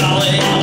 solid.